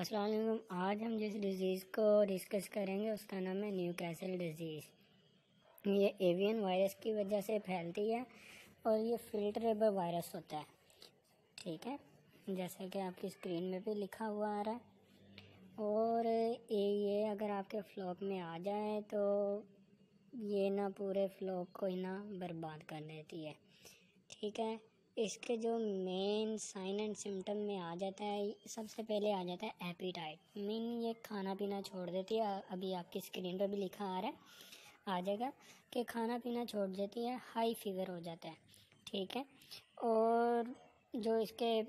السلام علیکم۔ آج ہم جس ڈیزیز کو ڈسکس کریں گے، اس کا نام ہے نیو کیسل ڈیزیز یہ ایوین وائرس کی وجہ سے پھیلتی ہے اور یہ فلٹریبل وائرس ہوتا ہے۔ ٹھیک ہے؟ جیسا کہ آپ کی اسکرین میں بھی لکھا ہوا آ رہا ہے۔ اور یہ اگر آپ کے فلوک میں آ جائے تو یہ نہ پورے فلوک کو ہی نہ برباد کر دیتی ہے۔ ٹھیک ہے؟ اس کے جو مین سائن اینڈ سمٹم میں آ جاتا ہے، سب سے پہلے آ جاتا ہے ایپیٹائٹ مین یہ کھانا پینا چھوڑ دیتی ہے۔ ابھی آپ کی اسکرین پہ بھی لکھا آ رہا ہے، آ جائے گا کہ کھانا پینا چھوڑ دیتی ہے ہائی فیور ہو جاتا ہے۔ ٹھیک ہے؟ اور جو اس کے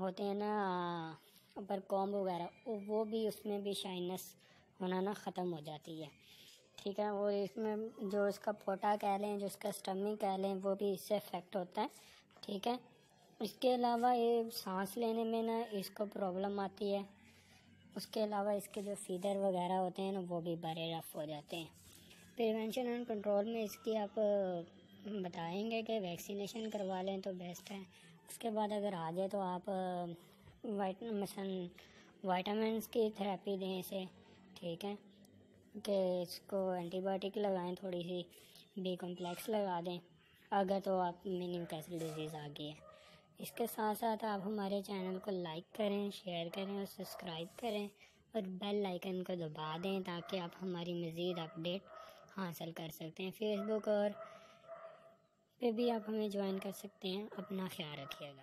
ہوتے ہیں نا، اوپر کومب وغیرہ، وہ بھی اس میں بھی شائنس ہونا نا ختم ہو جاتی ہے۔ ٹھیک ہے؟ اور اس میں جو اس کا پوٹا کہہ لیں، جو اس کا اسٹمی کہہ لیں، وہ بھی اس سے افیکٹ ہوتا ہے۔ ٹھیک ہے۔ اس کے علاوہ یہ سانس لینے میں نا اس کو پرابلم آتی ہے۔ اس کے علاوہ اس کے جو فیدر وغیرہ ہوتے ہیں نا، وہ بھی بڑے رف ہو جاتے ہیں۔ پریونشن اینڈ کنٹرول میں اس کی آپ بتائیں گے کہ ویکسینیشن کروا لیں تو بیسٹ ہے۔ اس کے بعد اگر آ جائے تو آپ، وائٹ، مثلاً وائٹامنس کی تھراپی دیں اسے۔ ٹھیک ہے۔ کہ اس کو اینٹی بایوٹک لگائیں تھوڑی سی بی کمپلیکس لگا دیں۔ اگر تو آپ میں نیو کیسل ڈیزیز آ گئی ہے۔ اس کے ساتھ ساتھ آپ ہمارے چینل کو لائک کریں، شیئر کریں اور سبسکرائب کریں اور بیل آئکن کو دبا دیں تاکہ آپ ہماری مزید اپڈیٹ حاصل کر سکتے ہیں۔ فیس بک اور پہ بھی آپ ہمیں جوائن کر سکتے ہیں، اپنا خیال رکھیے گا۔